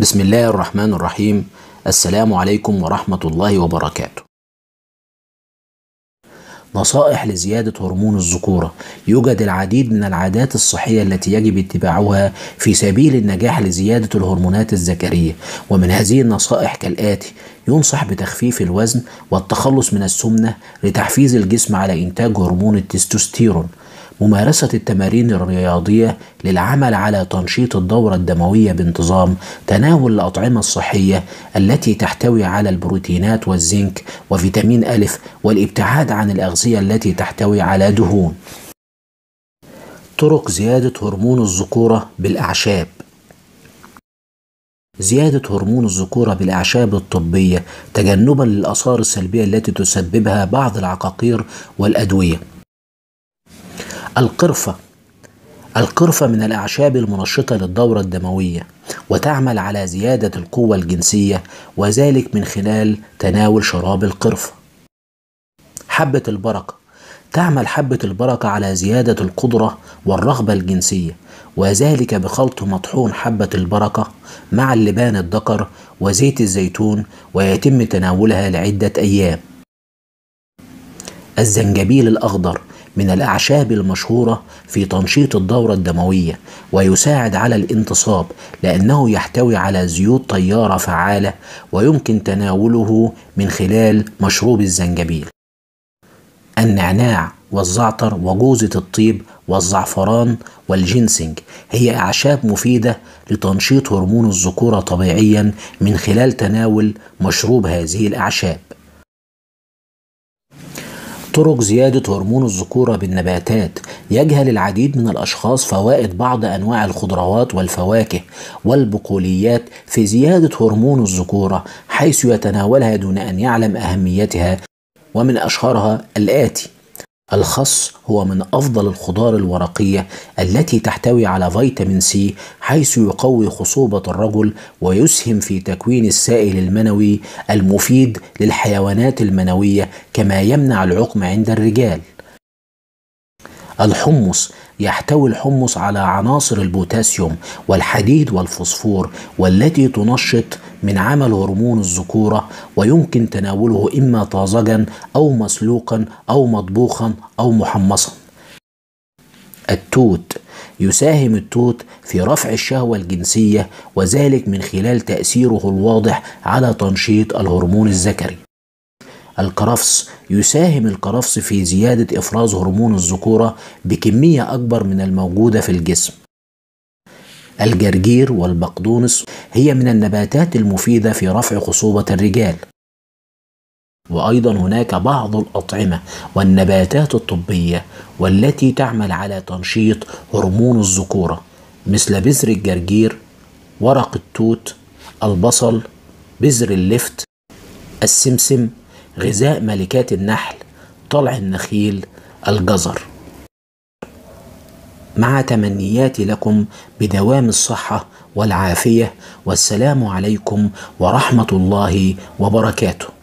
بسم الله الرحمن الرحيم. السلام عليكم ورحمة الله وبركاته. نصائح لزيادة هرمون الذكورة. يوجد العديد من العادات الصحية التي يجب اتباعها في سبيل النجاح لزيادة الهرمونات الذكرية. ومن هذه النصائح كالآتي ينصح بتخفيف الوزن والتخلص من السمنة لتحفيز الجسم على إنتاج هرمون التستوستيرون. ممارسة التمارين الرياضية للعمل على تنشيط الدورة الدموية بانتظام تناول الأطعمة الصحية التي تحتوي على البروتينات والزنك وفيتامين ألف والابتعاد عن الأغذية التي تحتوي على دهون. طرق زيادة هرمون الذكورة بالأعشاب. زيادة هرمون الذكورة بالأعشاب الطبية تجنبا للآثار السلبية التي تسببها بعض العقاقير والأدوية. القرفة. القرفة من الأعشاب المنشطة للدورة الدموية وتعمل على زيادة القوة الجنسية وذلك من خلال تناول شراب القرفة. حبة البركة. تعمل حبة البركة على زيادة القدرة والرغبة الجنسية وذلك بخلط مطحون حبة البركة مع اللبان الذكر وزيت الزيتون ويتم تناولها لعدة أيام. الزنجبيل الأخضر. من الأعشاب المشهورة في تنشيط الدورة الدموية ويساعد على الانتصاب لأنه يحتوي على زيوت طيارة فعالة ويمكن تناوله من خلال مشروب الزنجبيل. النعناع والزعتر وجوزة الطيب والزعفران والجينسينج هي أعشاب مفيدة لتنشيط هرمون الذكورة طبيعيا من خلال تناول مشروب هذه الأعشاب. طرق زيادة هرمون الذكورة بالنباتات. يجهل العديد من الأشخاص فوائد بعض أنواع الخضروات والفواكه والبقوليات في زيادة هرمون الذكورة حيث يتناولها دون أن يعلم أهميتها ومن أشهرها الآتي. الخس هو من أفضل الخضار الورقية التي تحتوي على فيتامين سي حيث يقوي خصوبة الرجل ويسهم في تكوين السائل المنوي المفيد للحيوانات المنوية كما يمنع العقم عند الرجال. الحمص يحتوي الحمص على عناصر البوتاسيوم والحديد والفوسفور والتي تنشط من عمل هرمون الذكورة ويمكن تناوله إما طازجا أو مسلوقا أو مطبوخا أو محمصا. التوت يساهم التوت في رفع الشهوة الجنسية وذلك من خلال تأثيره الواضح على تنشيط الهرمون الذكري. الكرفس يساهم الكرفس في زيادة إفراز هرمون الذكورة بكمية أكبر من الموجودة في الجسم. الجرجير والبقدونس هي من النباتات المفيدة في رفع خصوبة الرجال. وأيضا هناك بعض الأطعمة والنباتات الطبية والتي تعمل على تنشيط هرمون الذكورة مثل بذر الجرجير ورق التوت البصل بذر اللفت السمسم غذاء ملكات النحل طلع النخيل الجزر. مع تمنياتي لكم بدوام الصحة والعافية. والسلام عليكم ورحمة الله وبركاته.